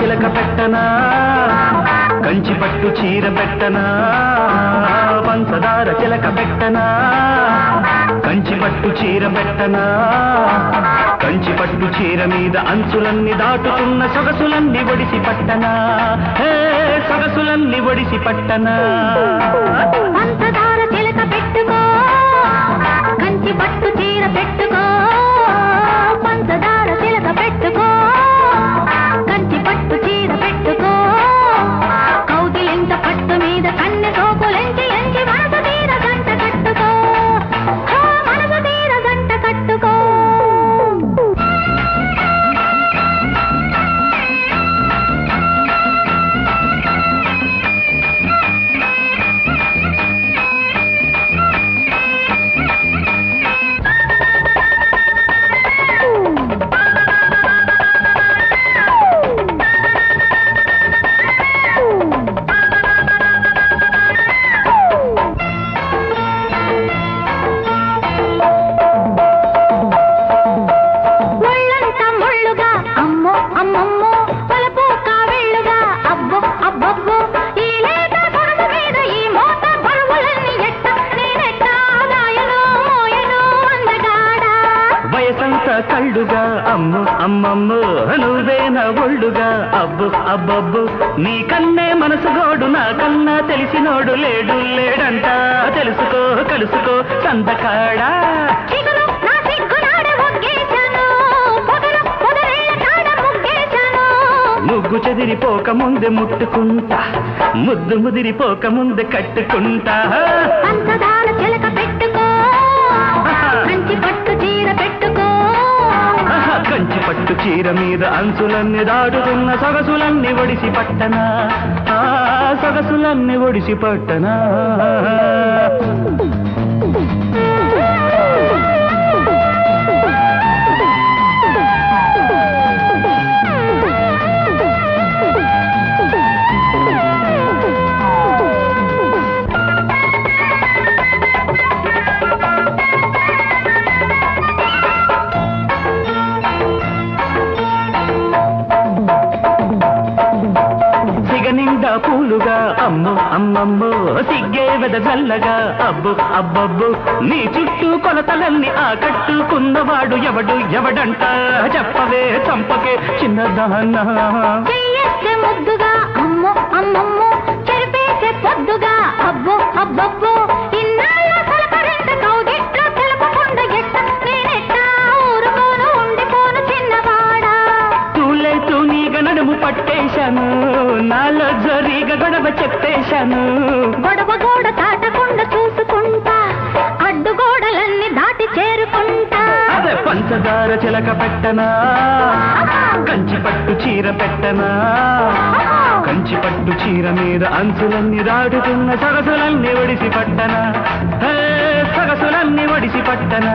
చిలక పెట్టనా? కంచి పట్టు చీర పెట్టనా? పంచదార చిలక పెట్టనా? కంచి పట్టు చీర పెట్టనా? కంచి పట్టు చీర మీద అంచులన్నీ దాటుతున్న సొగసులన్నీ ఒడిసి పట్టనా? హే సొగసులన్నీ ఒడిసి పట్టనా? కళ్ళుగా అమ్ము అమ్మమ్ము నువ్వేన ఒళ్ళుగా? అబ్బు అబ్బబ్బు నీ కన్నే మనసు గోడు నా కన్నా తెలిసినోడు లేడు లేడంట? తెలుసుకో కలుసుకో సందకాడా చిగురు నా సిగ్గునాడ ఒగ్గేశాను పొగరు పొగరేళ్ళ కాడ ముగ్గేశాను. ముగ్గు చెదిరిపోక ముందే ముట్టుకుంటా. ముద్దు ముదిరిపోక ముందే కట్టుకుంటా. చిలక పెట్టుకో తీర మీద అంచులన్నీ దాటుతున్న సొగసులన్నీ ఒడిసి పట్టనా? ఆ సొగసులన్నీ ఒడిసి పట్టనా? అమ్మమ్మో సిగ్గే వెదజల్లగా అబ్బు అబ్బబ్బు నీ చుట్టూ కొలతలన్నీ ఆ ఎవడు ఎవడంట? చెప్పవే చంపకే చిన్నదాన్న ముద్దుగా. అమ్మో అమ్మమ్మో చెరిపేసే పొద్దుగా. అబ్బో అబ్బబ్బో. తూనీగ నడుము పట్టేశాను. నాలో జరీగ గొడవ చెప్పేశాను. గొడవ గోడ దాటకుండా చూసుకుంటా అడ్డుగోడలన్నీ దాటి చేరుకుంటా. అదే పంచదార చిలక పెట్టనా? కంచి పట్టు చీర పెట్టనా? కంచి పట్టు చీర మీద అంచులన్నీ దాటుతున్న సగసులన్నీ ఒడిసి పట్టనా? సగసులన్నీ ఒడిసి పట్టనా?